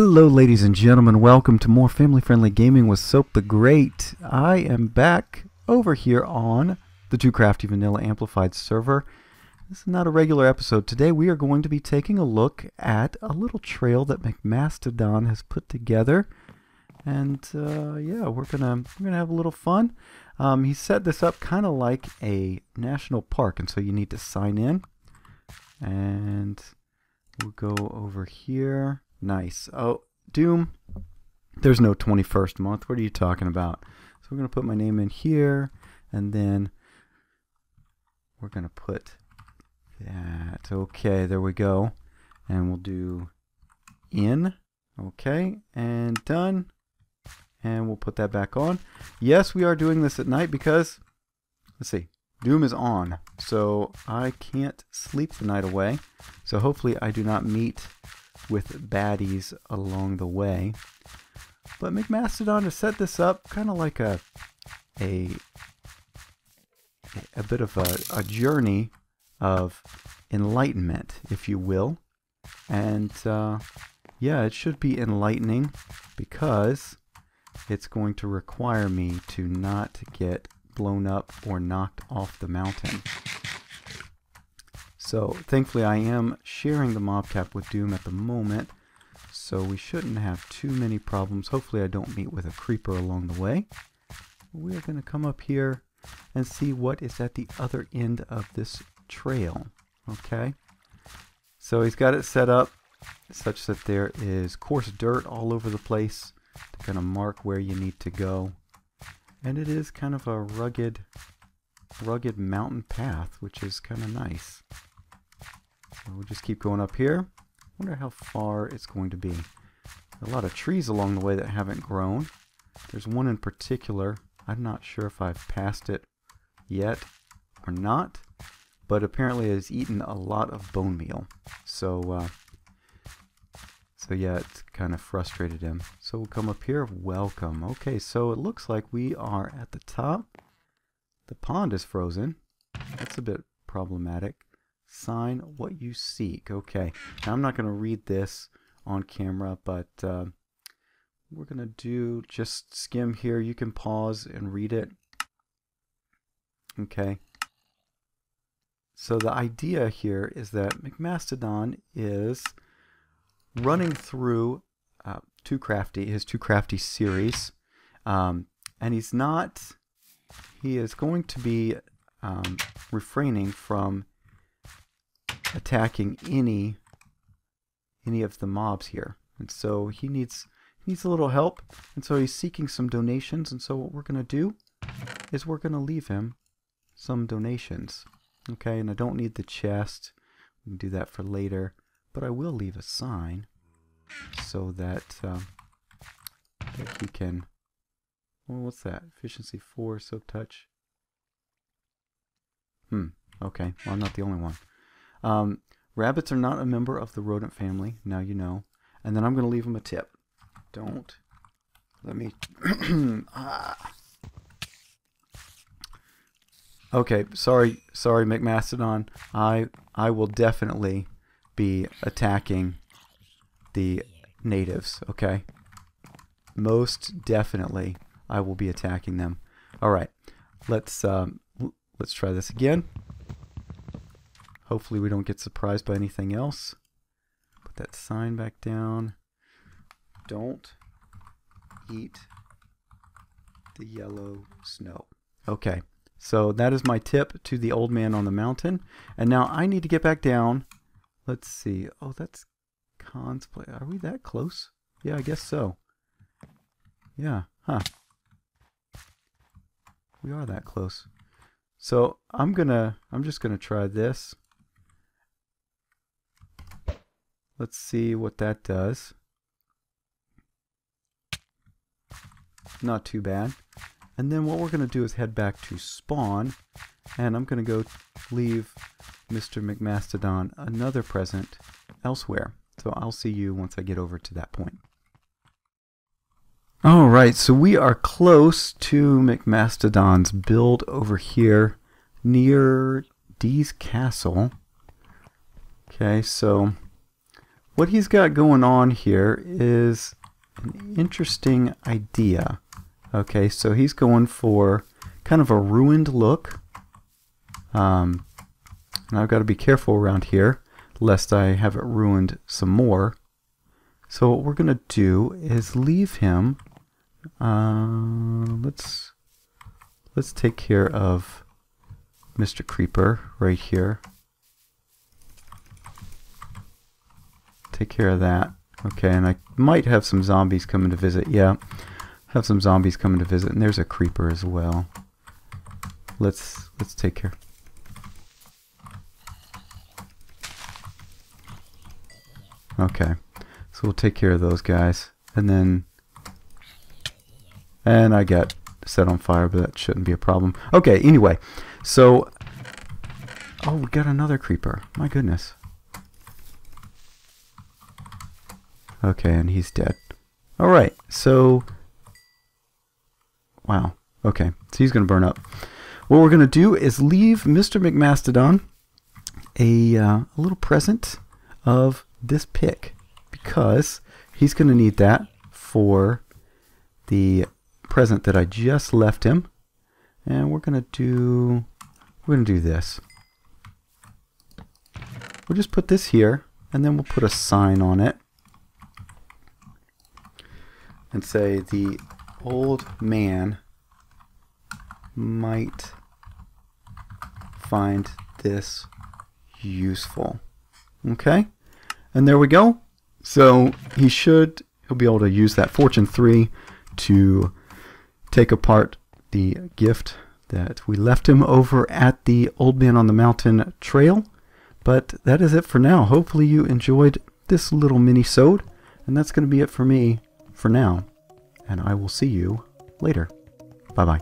Hello, ladies and gentlemen. Welcome to more family friendly gaming with Soap the Great. I am back over here on the Too Crafty Vanilla Amplified server. This is not a regular episode. Today we are going to be taking a look at a little trail that MicMastodon has put together. And uh, yeah, we're gonna we're gonna have a little fun. Um, he set this up kind of like a national park, and so you need to sign in. And we'll go over here. Nice. Oh, Doom. There's no 21st month. What are you talking about? So we're going to put my name in here, and then we're going to put that. Okay, there we go. And we'll do in. Okay, and done. And we'll put that back on. Yes, we are doing this at night because, let's see, Doom is on. So I can't sleep the night away. So hopefully I do not meet with baddies along the way. But MicMastodon has set this up kind of like a a a bit of a, a journey of enlightenment, if you will. And uh, yeah, it should be enlightening because it's going to require me to not get blown up or knocked off the mountain. So thankfully I am sharing the mob cap with Doom at the moment, so we shouldn't have too many problems. Hopefully I don't meet with a creeper along the way. We're going to come up here and see what is at the other end of this trail. Okay, so he's got it set up such that there is coarse dirt all over the place to kind of mark where you need to go. And it is kind of a rugged, rugged mountain path, which is kind of nice. We'll just keep going up here. wonder how far it's going to be. A lot of trees along the way that haven't grown. There's one in particular. I'm not sure if I've passed it yet or not, but apparently it has eaten a lot of bone meal. So, uh, so yeah, it's kind of frustrated him. So we'll come up here. Welcome. Okay, so it looks like we are at the top. The pond is frozen. That's a bit problematic. Sign what you seek. Okay. Now I'm not going to read this on camera, but uh, we're going to do just skim here. You can pause and read it. Okay. So the idea here is that MicMastodon is running through uh, Too Crafty, his Too Crafty series, um, and he's not. He is going to be um, refraining from attacking any any of the mobs here. And so he needs he needs a little help. And so he's seeking some donations. And so what we're going to do is we're going to leave him some donations. Okay, and I don't need the chest. We can do that for later. But I will leave a sign so that, uh, that he can... Well, what's that? Efficiency 4, soap touch. Hmm, okay. Well, I'm not the only one. Um, rabbits are not a member of the rodent family. Now you know. And then I'm going to leave them a tip. Don't let me. ah. Okay, sorry, sorry, MicMastodon. I I will definitely be attacking the natives. Okay, most definitely, I will be attacking them. All right, let's um, let's try this again. Hopefully we don't get surprised by anything else. Put that sign back down. Don't eat the yellow snow. Okay, so that is my tip to the old man on the mountain. And now I need to get back down. Let's see. Oh, that's Khan's place. Are we that close? Yeah, I guess so. Yeah, huh. We are that close. So I'm gonna, I'm just gonna try this. Let's see what that does. Not too bad. And then what we're going to do is head back to spawn. And I'm going to go leave Mr. MicMastodon another present elsewhere. So I'll see you once I get over to that point. Alright, so we are close to MicMastodon's build over here near Dee's Castle. Okay, so what he's got going on here is an interesting idea. Okay, so he's going for kind of a ruined look. Um, and I've got to be careful around here lest I have it ruined some more. So what we're going to do is leave him. Uh, let's let's take care of Mr. Creeper right here. Take care of that. Okay, and I might have some zombies coming to visit. Yeah, have some zombies coming to visit, and there's a creeper as well. Let's let's take care. Okay, so we'll take care of those guys, and then and I got set on fire, but that shouldn't be a problem. Okay, anyway, so oh, we got another creeper. My goodness. Okay, and he's dead. All right, so wow. Okay, so he's going to burn up. What we're going to do is leave Mr. MicMastodon a, uh, a little present of this pick because he's going to need that for the present that I just left him. And we're going to do we're going to do this. We'll just put this here and then we'll put a sign on it and say the old man might find this useful. Okay? And there we go. So he should he'll be able to use that fortune 3 to take apart the gift that we left him over at the Old Man on the Mountain trail. But that is it for now. Hopefully you enjoyed this little mini-sode. And that's going to be it for me for now, and I will see you later. Bye bye.